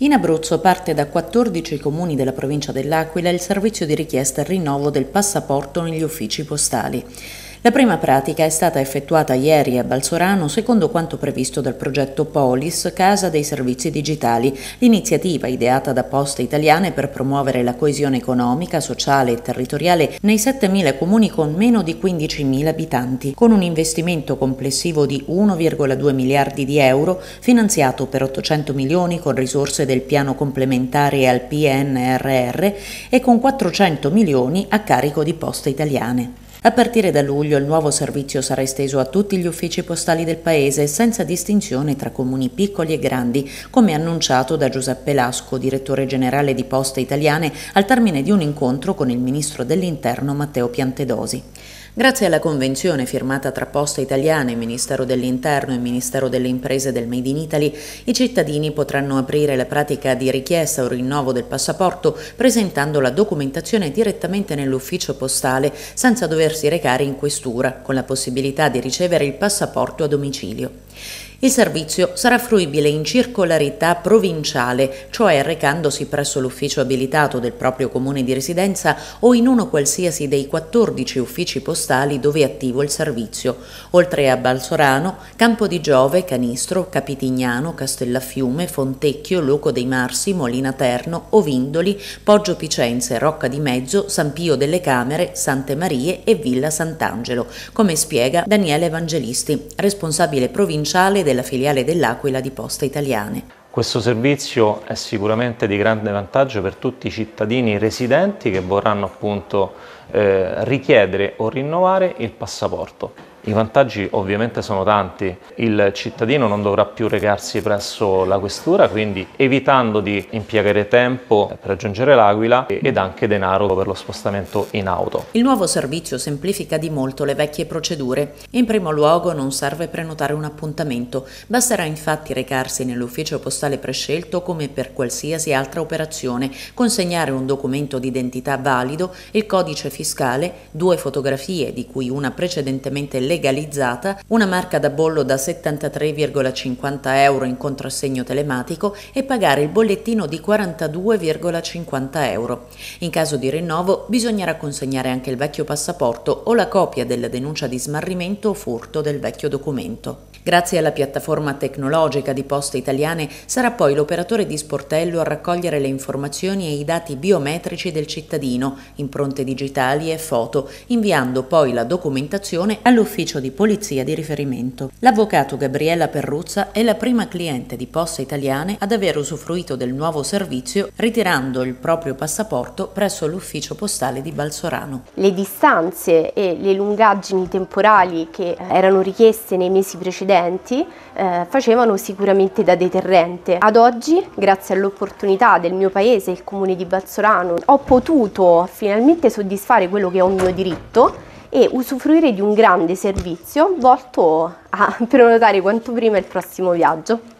In Abruzzo parte da 14 comuni della provincia dell'Aquila il servizio di richiesta e rinnovo del passaporto negli uffici postali. La prima pratica è stata effettuata ieri a Balsorano secondo quanto previsto dal progetto Polis, Casa dei Servizi Digitali, l'iniziativa ideata da Poste Italiane per promuovere la coesione economica, sociale e territoriale nei 7.000 comuni con meno di 15.000 abitanti, con un investimento complessivo di 1,2 miliardi di euro, finanziato per 800 milioni con risorse del piano complementare al PNRR e con 400 milioni a carico di Poste Italiane. A partire da luglio il nuovo servizio sarà esteso a tutti gli uffici postali del Paese senza distinzione tra comuni piccoli e grandi, come annunciato da Giuseppe Lasco, direttore generale di Poste Italiane, al termine di un incontro con il ministro dell'Interno Matteo Piantedosi. Grazie alla convenzione firmata tra Poste Italiane, Ministero dell'Interno e Ministero delle Imprese del Made in Italy, i cittadini potranno aprire la pratica di richiesta o rinnovo del passaporto presentando la documentazione direttamente nell'ufficio postale senza doversi recare in questura, con la possibilità di ricevere il passaporto a domicilio. Il servizio sarà fruibile in circolarità provinciale, cioè recandosi presso l'ufficio abilitato del proprio comune di residenza o in uno qualsiasi dei 14 uffici postali dove è attivo il servizio, oltre a Balsorano, Campo di Giove, Canistro, Capitignano, Castellafiume, Fontecchio, Loco dei Marsi, Molina Terno, Ovindoli, Poggio Picenze, Rocca di Mezzo, San Pio delle Camere, Sante Marie e Villa Sant'Angelo, come spiega Daniele Evangelisti, responsabile provinciale della filiale dell'Aquila di Poste Italiane. Questo servizio è sicuramente di grande vantaggio per tutti i cittadini residenti che vorranno appunto eh, richiedere o rinnovare il passaporto. I vantaggi ovviamente sono tanti, il cittadino non dovrà più recarsi presso la questura, quindi evitando di impiegare tempo per raggiungere l'Aquila ed anche denaro per lo spostamento in auto. Il nuovo servizio semplifica di molto le vecchie procedure. In primo luogo non serve prenotare un appuntamento, basterà infatti recarsi nell'ufficio postale prescelto come per qualsiasi altra operazione, consegnare un documento d'identità valido, il codice fiscale, due fotografie di cui una precedentemente legale legalizzata, una marca da bollo da 73,50 euro in contrassegno telematico e pagare il bollettino di 42,50 euro. In caso di rinnovo bisognerà consegnare anche il vecchio passaporto o la copia della denuncia di smarrimento o furto del vecchio documento. Grazie alla piattaforma tecnologica di Poste Italiane sarà poi l'operatore di sportello a raccogliere le informazioni e i dati biometrici del cittadino, impronte digitali e foto, inviando poi la documentazione all'ufficio di polizia di riferimento. L'avvocato Gabriella Perruzza è la prima cliente di Poste Italiane ad aver usufruito del nuovo servizio ritirando il proprio passaporto presso l'ufficio postale di Balsorano. Le distanze e le lungaggini temporali che erano richieste nei mesi precedenti eh, facevano sicuramente da deterrente. Ad oggi, grazie all'opportunità del mio paese, il comune di Balsorano, ho potuto finalmente soddisfare quello che è un mio diritto e usufruire di un grande servizio volto a prenotare quanto prima il prossimo viaggio.